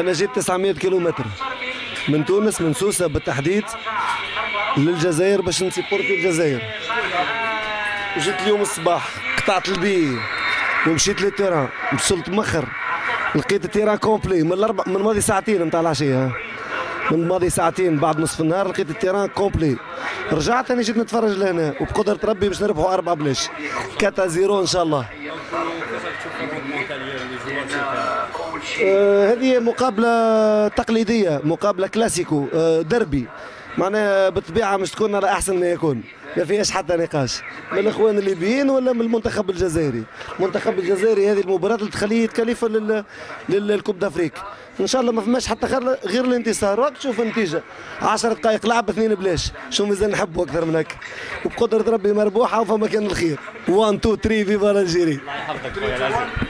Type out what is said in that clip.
أنا جيت 900 كيلومتر. من تونس من سوسة بالتحديد للجزائر باش نسيبورتي الجزائر. وجيت اليوم الصباح قطعت البي ومشيت للتيران وصلت مخر. لقيت التيران كومبلي. من الأربع من ماضي ساعتين نتاع العشية. من ماضي ساعتين بعد نصف النهار لقيت التيران كومبلي. رجعت أنا جيت نتفرج لهنا. وبقدرة ربي باش نربحوا اربعه بلاش. كاتا زيرو إن شاء الله. آه هذه مقابلة تقليدية مقابلة classico آه دربي. معناها بالطبيعة مش تكون على أحسن ما يكون. ما فيهاش حتى نقاش. من الإخوان الليبيين ولا من المنتخب الجزائري؟ المنتخب الجزائري هذه المباراة اللي تخليه يتكلف لل... لل coupe d'Afrique إن شاء الله ما فماش حتى غير غير الانتصار. وقت تشوف النتيجة. 10 دقائق لعب اثنين بلاش. شو مازال نحبوا أكثر من هكا. وبقدرة ربي مربوحة وفما كان الخير. 1 2 3 viva l'Algérie الله يحفظك خويا